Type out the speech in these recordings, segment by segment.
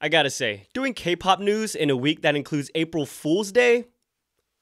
I gotta say, doing K-pop news in a week that includes April Fool's Day?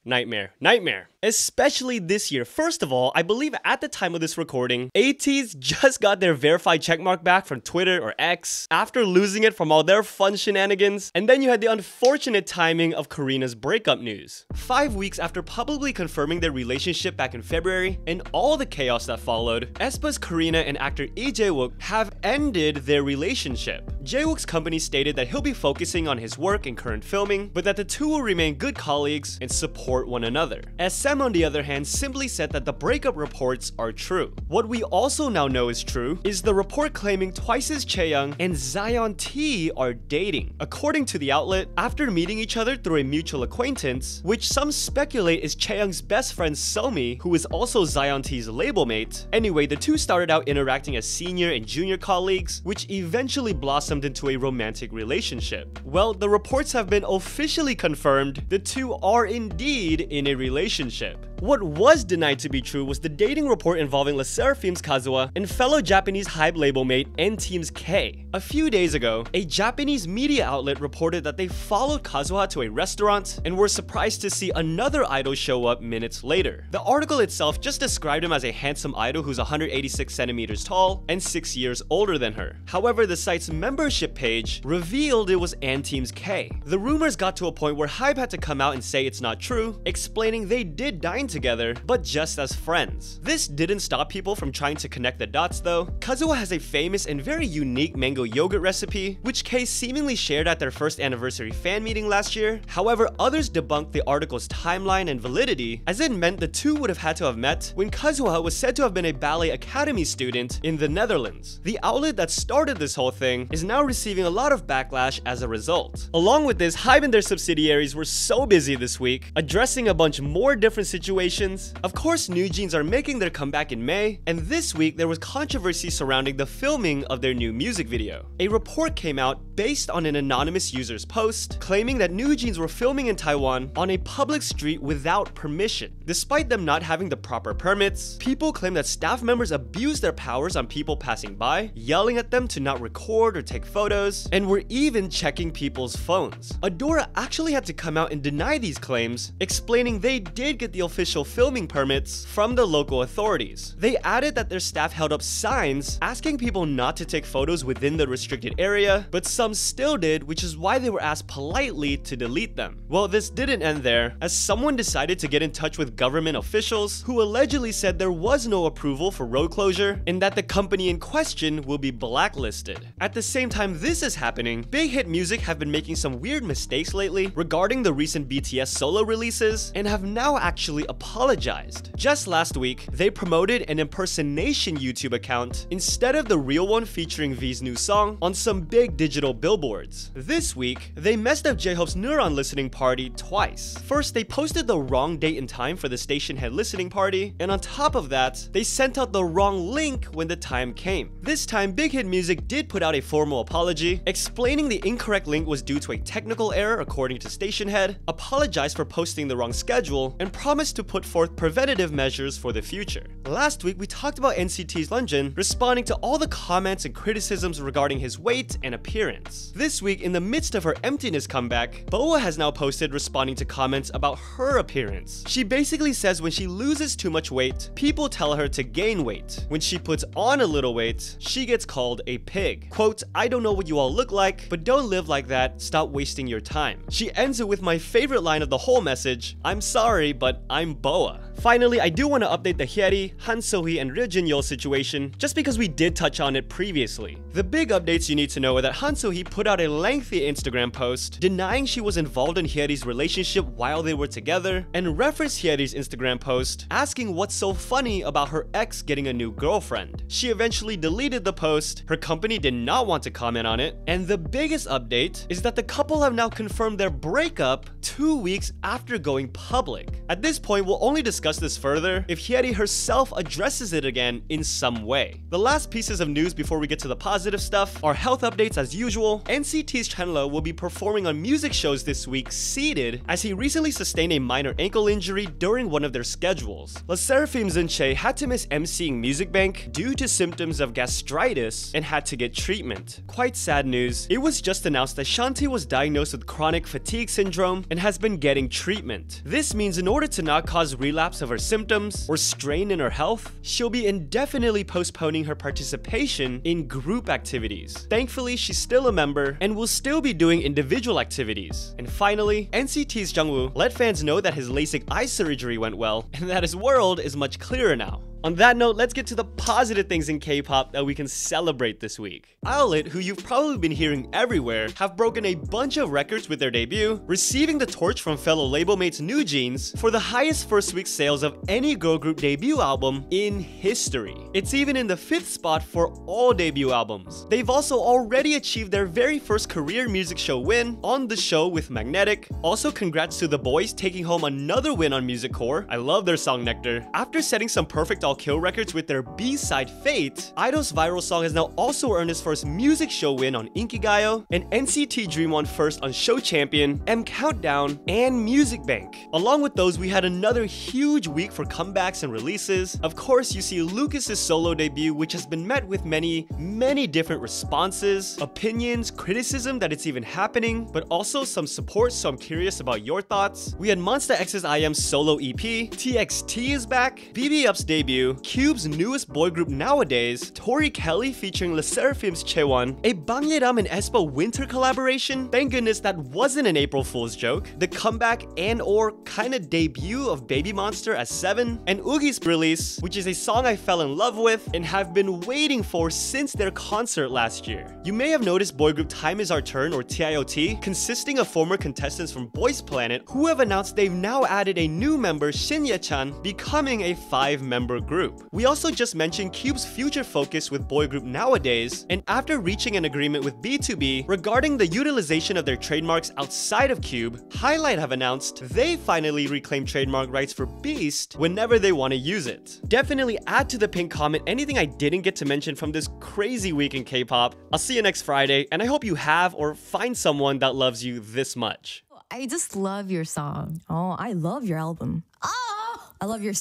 Nightmare. Nightmare especially this year. First of all, I believe at the time of this recording, ATEEZ just got their verified checkmark back from Twitter or X after losing it from all their fun shenanigans. And then you had the unfortunate timing of Karina's breakup news. Five weeks after publicly confirming their relationship back in February and all the chaos that followed, aespa's Karina and actor Lee Jae-wook have ended their relationship. Jae-wook's company stated that he'll be focusing on his work and current filming, but that the two will remain good colleagues and support one another. SM on the other hand simply said that the breakup reports are true. What we also now know is true is the report claiming Twice's Chaeyoung and Zion T are dating. According to the outlet, after meeting each other through a mutual acquaintance, which some speculate is Chaeyoung's best friend Somi, who is also Zion T's label mate. Anyway, the two started out interacting as senior and junior colleagues, which eventually blossomed into a romantic relationship. Well, the reports have been officially confirmed the two are indeed in a relationship relationship. What was denied to be true was the dating report involving LE SSERAFIM's Kazuha and fellow Japanese HYBE label mate &TEAM's K. A few days ago, a Japanese media outlet reported that they followed Kazuha to a restaurant and were surprised to see another idol show up minutes later. The article itself just described him as a handsome idol who's 186 centimeters tall and 6 years older than her. However, the site's membership page revealed it was &TEAM's K. The rumors got to a point where HYBE had to come out and say it's not true, explaining they did dine together, but just as friends. This didn't stop people from trying to connect the dots though. Kazuha has a famous and very unique mango yogurt recipe, which K seemingly shared at their first anniversary fan meeting last year. However, others debunked the article's timeline and validity, as it meant the two would have had to have met when Kazuha was said to have been a ballet academy student in the Netherlands. The outlet that started this whole thing is now receiving a lot of backlash as a result. Along with this, HYBE and their subsidiaries were so busy this week, addressing a bunch more different situations situations. Of course, NewJeans are making their comeback in May, and this week there was controversy surrounding the filming of their new music video. A report came out based on an anonymous user's post, claiming that NewJeans were filming in Taiwan on a public street without permission. Despite them not having the proper permits, people claim that staff members abused their powers on people passing by, yelling at them to not record or take photos, and were even checking people's phones. ADOR actually had to come out and deny these claims, explaining they did get the official official filming permits from the local authorities. They added that their staff held up signs asking people not to take photos within the restricted area, but some still did, which is why they were asked politely to delete them. Well, this didn't end there, as someone decided to get in touch with government officials who allegedly said there was no approval for road closure and that the company in question will be blacklisted. At the same time this is happening, Big Hit Music have been making some weird mistakes lately regarding the recent BTS solo releases and have now actually apologized. Just last week, they promoted an impersonation YouTube account instead of the real one featuring V's new song on some big digital billboards. This week, they messed up J-Hope's Neuron listening party twice. First, they posted the wrong date and time for the Stationhead listening party, and on top of that, they sent out the wrong link when the time came. This time, Big Hit Music did put out a formal apology, explaining the incorrect link was due to a technical error according to Stationhead, apologized for posting the wrong schedule, and promised to put forth preventative measures for the future. Last week, we talked about NCT's Renjun responding to all the comments and criticisms regarding his weight and appearance. This week, in the midst of her emptiness comeback, BoA has now posted responding to comments about her appearance. She basically says when she loses too much weight, people tell her to gain weight. When she puts on a little weight, she gets called a pig. Quote, I don't know what you all look like, but don't live like that, stop wasting your time. She ends it with my favorite line of the whole message, I'm sorry, but I'm BoA. Finally, I do want to update the Hyeri, Han Sohee, and Ryu Jun-yeol situation, just because we did touch on it previously. The big updates you need to know are that Han Sohee put out a lengthy Instagram post denying she was involved in Hyeri's relationship while they were together, and referenced Hyeri's Instagram post asking what's so funny about her ex getting a new girlfriend. She eventually deleted the post, her company did not want to comment on it, and the biggest update is that the couple have now confirmed their breakup two weeks after going public. At this point, point, we'll only discuss this further if Hyeri herself addresses it again in some way. The last pieces of news before we get to the positive stuff are health updates as usual. NCT's Chenle will be performing on music shows this week seated as he recently sustained a minor ankle injury during one of their schedules. LE SSERAFIM Eunchae had to miss emceeing Music Bank due to symptoms of gastritis and had to get treatment. Quite sad news. It was just announced that Chanty was diagnosed with chronic fatigue syndrome and has been getting treatment. This means in order to not cause relapse of her symptoms or strain in her health, she'll be indefinitely postponing her participation in group activities. Thankfully, she's still a member and will still be doing individual activities. And finally, NCT's Jungwoo let fans know that his LASIK eye surgery went well and that his world is much clearer now. On that note, let's get to the positive things in K-pop that we can celebrate this week. ILLIT, who you've probably been hearing everywhere, have broken a bunch of records with their debut, receiving the torch from fellow label mates NewJeans for the highest first week sales of any girl group debut album in history. It's even in the fifth spot for all debut albums. They've also already achieved their very first career music show win on the show with Magnetic. Also, congrats to THE BOYZ taking home another win on Music Core. I love their song Nectar. After setting some perfect all kill records with their B-side Fate, i-DOL's viral song has now also earned its first music show win on Inkigayo, and NCT Dream won first on Show Champion, M Countdown, and Music Bank. Along with those, we had another huge week for comebacks and releases. Of course, you see Lucas's solo debut, which has been met with many, many different responses, opinions, criticism that it's even happening, but also some support, so I'm curious about your thoughts. We had MONSTA X's I.M solo EP, TXT is back, VVUP's debut, Cube's newest boy group nowadays, Tori Kelly featuring LE SSERAFIM's Chaewon, a Bang Yedam and aespa winter collaboration, thank goodness that wasn't an April Fool's joke, the comeback and or kinda debut of BABYMONSTER as 7, and Yuqi's release, which is a song I fell in love with and have been waiting for since their concert last year. You may have noticed boy group Time Is Our Turn or TIOT, consisting of former contestants from Boys Planet who have announced they've now added a new member, Shin Ye-chan, becoming a five-member group. We also just mentioned Cube's future focus with boy group nowadays, and after reaching an agreement with B2B regarding the utilization of their trademarks outside of Cube, Highlight have announced they finally reclaim trademark rights for Beast whenever they want to use it. Definitely add to the pink comment anything I didn't get to mention from this crazy week in K-pop. I'll see you next Friday, and I hope you have or find someone that loves you this much. I just love your song. Oh, I love your album. Oh! I love your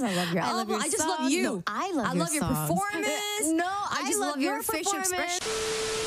songs. I love your I. Love your I just songs. love you. No, I love I your love your songs. performance. No, I I just love, love your, your facial expression.